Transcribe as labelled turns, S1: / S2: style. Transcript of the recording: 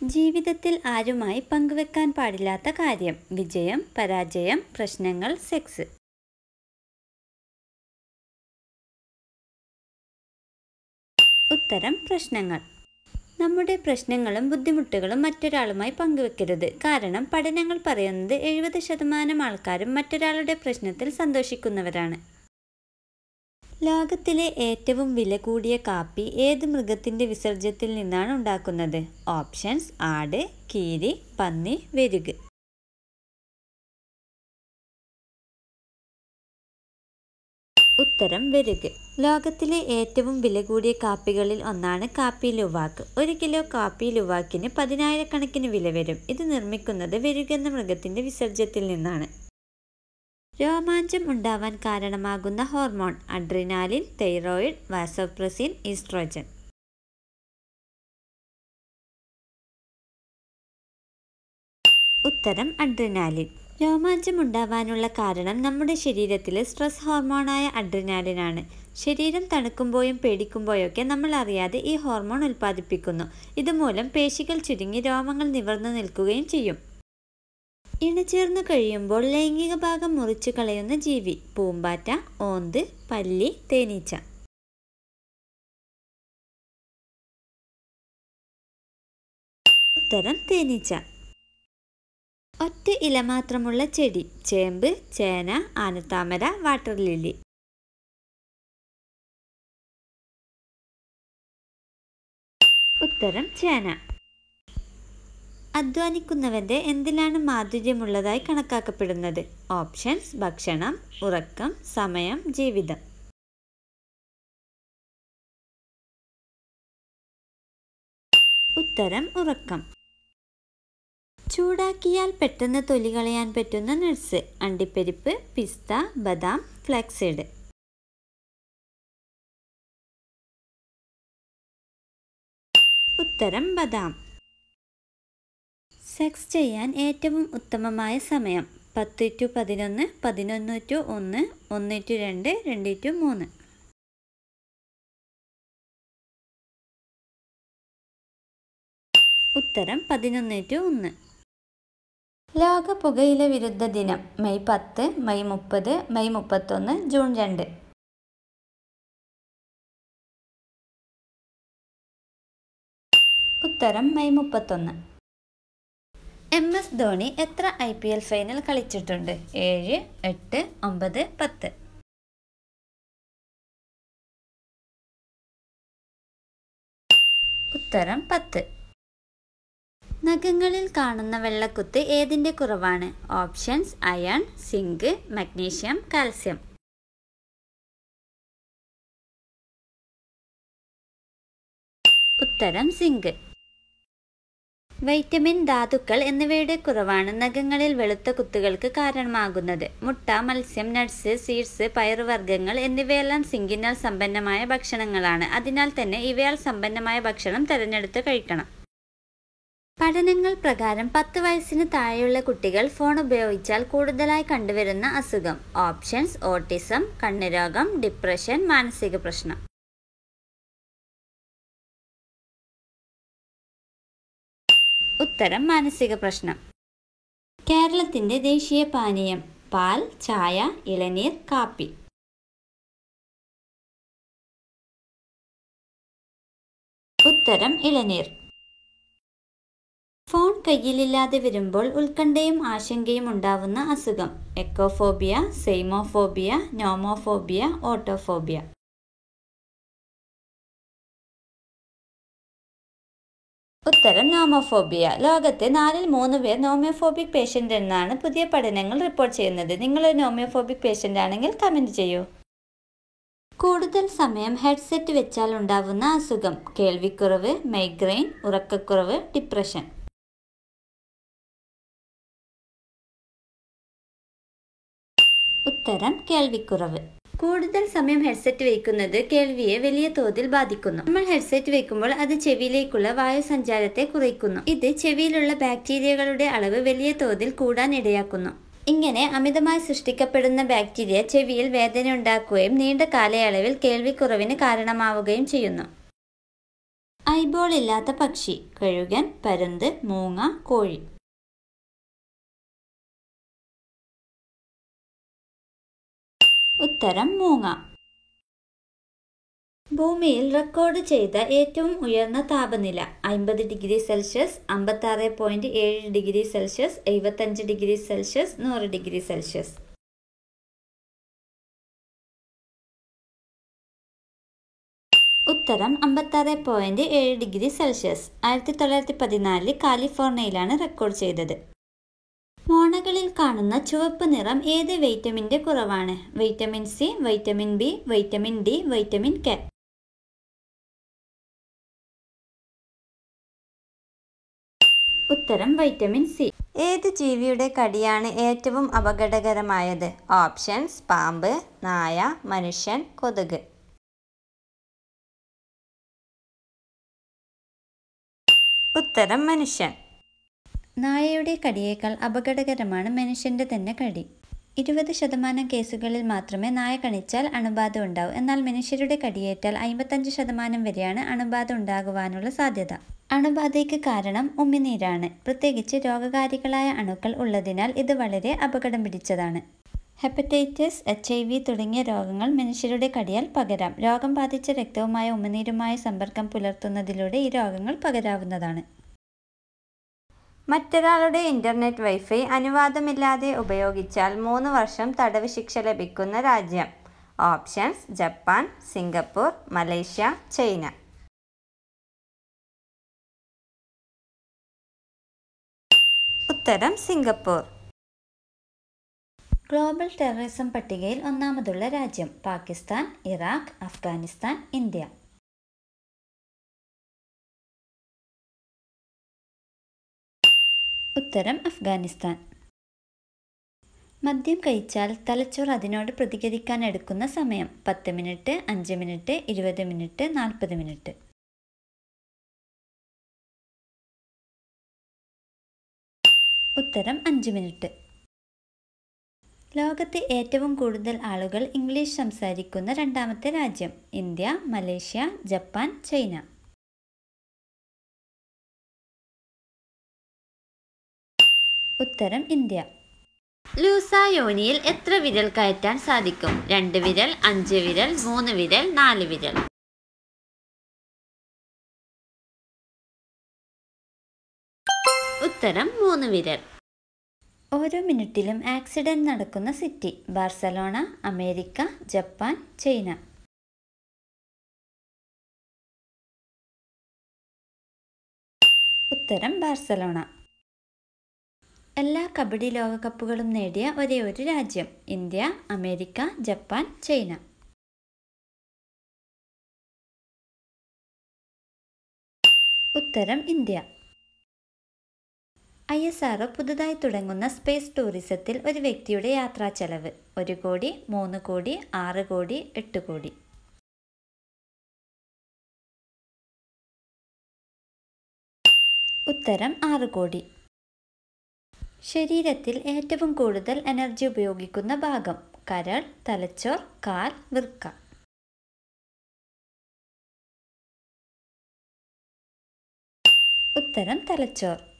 S1: ജീവിതത്തിൽ ആരുമായി പങ്കുവെക്കാൻ പാടില്ലാത്ത കാര്യം. വിജയം പരാജയം പ്രശ്നങ്ങൾ സെക്സ്. ഉത്തരം പ്രശ്നങ്ങൾ. നമ്മുടെ പ്രശ്നങ്ങളും ബുദ്ധിമുട്ടുകളും മറ്റൊരാളുമായി പങ്കുവെക്കരുത്. കാരണം പഠനങ്ങൾ പറയുന്നത് എഴുപത് ശതമാനം ആൾക്കാരും മറ്റൊരാളുടെ പ്രശ്നത്തിൽ സന്തോഷിക്കുന്നവരാണ്. ലോകത്തിലെ ഏറ്റവും വില കൂടിയ കാപ്പി ഏത് മൃഗത്തിന്റെ വിസർജ്യത്തിൽ നിന്നാണ് ഉണ്ടാക്കുന്നത്? ഓപ്ഷൻസ് ആട് കീരി പന്നി വെരുക് ഉത്തരം വെരുക് ലോകത്തിലെ ഏറ്റവും വില കൂടിയ കാപ്പികളിൽ ഒന്നാണ് കാപ്പി ലുവാക്ക്. ഒരു കിലോ കാപ്പി ലുവാക്കിന് പതിനായിരക്കണക്കിന് വില വരും. ഇത് നിർമ്മിക്കുന്നത് വെരുകെന്ന മൃഗത്തിന്റെ വിസർജ്യത്തിൽ നിന്നാണ്. രോമാഞ്ചം ഉണ്ടാവാൻ കാരണമാകുന്ന hormone adrenaline thyroid vasopressin oestrogen. ഉത്തരം അഡ്രിനാലിൻ. രോമാഞ്ചം ഉണ്ടാവാനുള്ള കാരണം നമ്മുടെ ശരീരത്തിലെ സ്ട്രെസ് ഹോർമോണായ അഡ്രിനാലിനാണ്. ശരീരം തണുക്കുമ്പോഴും പേടിക്കുമ്പോഴൊക്കെ നമ്മൾ അറിയാതെ ഈ ഹോർമോൺ ഉൽപ്പാദിപ്പിക്കുന്നു. ഇതുമൂലം പേശികൾ ചുരുങ്ങി രോമങ്ങൾ നിവർന്നു നിൽക്കുകയും ചെയ്യും. ഇണചേർന്നു കഴിയുമ്പോൾ ലൈംഗിക ഭാഗം മുറിച്ചു കളയുന്ന ജീവി പൂമ്പാറ്റ ഓന്ത് പല്ലി തേനീച്ച. ഉത്തരം തേനീച്ച. ഒറ്റ ഇല മാത്രമുള്ള ചെടി ചേമ്പ് ചേന ആനത്താമര വാട്ടർ ലില്ലി. ഉത്തരം ചേന. അധ്വാനിക്കുന്നവന്റെ എന്തിലാണ് മാധുര്യമുള്ളതായി കണക്കാക്കപ്പെടുന്നത്? ഓപ്ഷൻസ് ഭക്ഷണം ഉറക്കം സമയം ജീവിതം. ഉത്തരം ഉറക്കം. ചൂടാക്കിയാൽ പെട്ടെന്ന് തൊലി കളയാൻ പറ്റുന്ന നട്സ് അണ്ടിപ്പരിപ്പ് പിസ്ത ബദാം ഫ്ലാക്സീഡ്. ഉത്തരം ബദാം. സെക്സ് ചെയ്യാൻ ഏറ്റവും ഉത്തമമായ സമയം പത്ത് ടു പതിനൊന്ന് പതിനൊന്ന് ടു ഒന്ന് ഒന്ന് ടു രണ്ട് രണ്ട് ടു മൂന്ന്. ഉത്തരം പതിനൊന്ന് ടു ഒന്ന്. ലോക പുകയില വിരുദ്ധ ദിനം മെയ് പത്ത് മെയ് മുപ്പത് മെയ് മുപ്പത്തൊന്ന് ജൂൺ രണ്ട്. ഉത്തരം മെയ് മുപ്പത്തൊന്ന്. എം എസ് ധോണി എത്ര ഐ പി എൽ ഫൈനൽ കളിച്ചിട്ടുണ്ട്? ഏഴ് എട്ട് ഒമ്പത് പത്ത്. ഉത്തരം പത്ത്. നഖങ്ങളിൽ കാണുന്ന വെള്ളക്കുത്ത് ഏതിന്റെ കുറവാണ്? Options iron zinc magnesium calcium. ഉത്തരം സിങ്ക്. വൈറ്റമിൻ ധാതുക്കൾ എന്നിവയുടെ കുറവാണ് നഖങ്ങളിൽ വെളുത്ത കുത്തുകൾക്ക് കാരണമാകുന്നത്. മുട്ട മത്സ്യം നട്ട്സ് സീഡ്സ് പയറുവർഗങ്ങൾ എന്നിവയെല്ലാം സിങ്കിനാൽ സമ്പന്നമായ ഭക്ഷണങ്ങളാണ്. അതിനാൽ തന്നെ ഇവയാൽ സമ്പന്നമായ ഭക്ഷണം തിരഞ്ഞെടുത്ത് കഴിക്കണം. പഠനങ്ങൾ പ്രകാരം പത്ത് വയസ്സിന് താഴെയുള്ള കുട്ടികൾ ഫോൺ ഉപയോഗിച്ചാൽ കൂടുതലായി കണ്ടുവരുന്ന അസുഖം. ഓപ്ഷൻസ് ഓട്ടിസം കണ്ണുരോഗം ഡിപ്രഷൻ മാനസിക പ്രശ്നം. ഉത്തരം മാനസിക പ്രശ്നം. കേരളത്തിന്റെ ദേശീയ പാനീയം പാൽ ചായ ഇളനീർ കാപ്പി. ഉത്തരം ഇളനീർ. ഫോൺ കയ്യിലില്ലാതെ വരുമ്പോൾ ഉത്കണ്ഠയും ആശങ്കയും ഉണ്ടാവുന്ന അസുഖം. എക്കോഫോബിയ സെയ്മോഫോബിയ നോമോഫോബിയ ഓട്ടോഫോബിയ. ഉത്തരം നോമോഫോബിയ ലോകത്തെ നാലിൽ മൂന്ന് പേർ നോമിയോഫോബിക് പേഷ്യന്റ് എന്നാണ് പുതിയ പഠനങ്ങൾ റിപ്പോർട്ട് ചെയ്യുന്നത്. നിങ്ങൾ നോമിയോഫോബിക് പേഷ്യന്റ് ആണെങ്കിൽ കമന്റ് ചെയ്യൂ. കൂടുതൽ സമയം ഹെഡ്സെറ്റ് വെച്ചാൽ ഉണ്ടാവുന്ന അസുഖം. കേൾവിക്കുറവ് മൈഗ്രെയിൻ ഉറക്കക്കുറവ് ഡിപ്രഷൻ ഉത്തരം കേൾവിക്കുറവ്. കൂടുതൽ സമയം ഹെഡ്സെറ്റ് വയ്ക്കുന്നത് കേൾവിയെ വലിയ തോതിൽ ബാധിക്കുന്നു. നമ്മൾ ഹെഡ്സെറ്റ് വയ്ക്കുമ്പോൾ അത് ചെവിയിലേക്കുള്ള വായു സഞ്ചാരത്തെ കുറയ്ക്കുന്നു. ഇത് ചെവിയിലുള്ള ബാക്ടീരിയകളുടെ അളവ് വലിയ തോതിൽ കൂടാൻ ഇടയാക്കുന്നു. ഇങ്ങനെ അമിതമായി സൃഷ്ടിക്കപ്പെടുന്ന ബാക്ടീരിയ ചെവിയിൽ വേദന ഉണ്ടാക്കുകയും നീണ്ട കാലയളവിൽ കേൾവിക്കുറവിന് കാരണമാവുകയും ചെയ്യുന്നു. ഐബോൾ ഇല്ലാത്ത പക്ഷി കഴുകൻ പരുന്ത് മൂങ്ങ കോഴി. ഉത്തരം മൂങ്ങ. ഭൂമിയിൽ റെക്കോർഡ് ചെയ്ത ഏറ്റവും ഉയർന്ന താപനില അമ്പത് ഡിഗ്രി സെൽഷ്യസ് അമ്പത്താറ് പോയിന്റ് ഏഴ് ഡിഗ്രി സെൽഷ്യസ് എഴുപത്തഞ്ച് ഡിഗ്രി സെൽഷ്യസ് നൂറ് ഡിഗ്രി സെൽഷ്യസ്. ഉത്തരം അമ്പത്താറ് പോയിന്റ് ഏഴ് ഡിഗ്രി സെൽഷ്യസ്. ആയിരത്തി തൊള്ളായിരത്തി പതിനാലിൽ കാലിഫോർണിയയിലാണ് റെക്കോർഡ് ചെയ്തത്. മോണകളിൽ കാണുന്ന ചുവപ്പ് നിറം ഏത് വൈറ്റമിന്റെ കുറവാണ്? Vitamin C vitamin B vitamin D vitamin K ഉത്തരം വൈറ്റമിൻ സി ഏത് ജീവിയുടെ കടിയാണ് ഏറ്റവും അപകടകരമായത്? ഓപ്ഷൻസ് പാമ്പ് നായ മനുഷ്യൻ കൊതുക്. ഉത്തരം മനുഷ്യൻ. നായയുടെ കടിയേക്കാൾ അപകടകരമാണ് മനുഷ്യന്റെ തന്നെ കടി. ഇരുപത് ശതമാനം കേസുകളിൽ മാത്രമേ നായ കണിച്ചാൽ അണുബാധ ഉണ്ടാവൂ. എന്നാൽ മനുഷ്യരുടെ കടിയേറ്റാൽ അമ്പത്തഞ്ച് ശതമാനം വരെയാണ് അണുബാധ ഉണ്ടാകുവാനുള്ള സാധ്യത. അണുബാധയ്ക്ക് കാരണം ഉമ്മിനീരാണ് പ്രത്യേകിച്ച് രോഗകാരികളായ അണുക്കൾ ഉള്ളതിനാൽ ഇത് വളരെ അപകടം പിടിച്ചതാണ്. ഹെപ്പറ്റൈറ്റിസ് എച്ച് ഐ വി തുടങ്ങിയ രോഗങ്ങൾ മനുഷ്യരുടെ കടിയാൽ പകരാം. രോഗം ബാധിച്ച രക്തവുമായ ഉമിനീരുമായ സമ്പർക്കം പുലർത്തുന്നതിലൂടെ ഈ രോഗങ്ങൾ പകരാവുന്നതാണ്. മറ്റൊരാളുടെ ഇന്റർനെറ്റ് വൈഫൈ അനുവാദമില്ലാതെ ഉപയോഗിച്ചാൽ മൂന്ന് വർഷം തടവ് ശിക്ഷ ലഭിക്കുന്ന രാജ്യം. Options Japan Singapore Malaysia China. ഉത്തരം സിംഗപ്പൂർ. ഗ്ലോബൽ ടെററിസം പട്ടികയിൽ ഒന്നാമതുള്ള രാജ്യം പാകിസ്ഥാൻ ഇറാഖ് അഫ്ഗാനിസ്ഥാൻ ഇന്ത്യ. ഉത്തരം അഫ്ഗാനിസ്ഥാൻ. മദ്യം കഴിച്ചാൽ തലച്ചോർ അതിനോട് പ്രതികരിക്കാൻ എടുക്കുന്ന സമയം പത്ത് മിനിറ്റ് അഞ്ച് മിനിറ്റ് ഇരുപത് മിനിറ്റ് നാൽപ്പത് മിനിറ്റ്. ഉത്തരം അഞ്ച് മിനിറ്റ്. ലോകത്ത് ഏറ്റവും കൂടുതൽ ആളുകൾ ഇംഗ്ലീഷ് സംസാരിക്കുന്ന രണ്ടാമത്തെ രാജ്യം ഇന്ത്യ മലേഷ്യ ജപ്പാൻ ചൈന. ഉത്തരം ഇന്ത്യ. ലൂസായോനിയിൽ എത്ര വിരൽ കയറ്റാൻ സാധിക്കും? രണ്ട് വിരൽ അഞ്ച് വിരൽ മൂന്ന് വിരൽ നാല് വിരൽ. ഉത്തരം മൂന്ന് വിരൽ. ഓരോ മിനിറ്റിലും ആക്സിഡന്റ് നടക്കുന്ന city Barcelona America Japan China. ഉത്തരം ബാർസലോണ. എല്ലാ കബഡി ലോകകപ്പുകളും നേടിയ ഒരേ ഒരു രാജ്യം ഇന്ത്യ അമേരിക്ക ജപ്പാൻ ചൈന. ഉത്തരം ഇന്ത്യ. ഐ എസ് ആർ പുതുതായി തുടങ്ങുന്ന സ്പേസ് ടൂറിസത്തിൽ ഒരു വ്യക്തിയുടെ യാത്രാ ചെലവ് ഒരു കോടി മൂന്ന് കോടി ആറ് കോടി എട്ട് കോടി. ഉത്തരം ആറ് കോടി. ശരീരത്തിൽ ഏറ്റവും കൂടുതൽ എനർജി ഉപയോഗിക്കുന്ന ഭാഗം. കരൾ തലച്ചോർ കാൽ വൃക്ക ഉത്തരം തലച്ചോർ.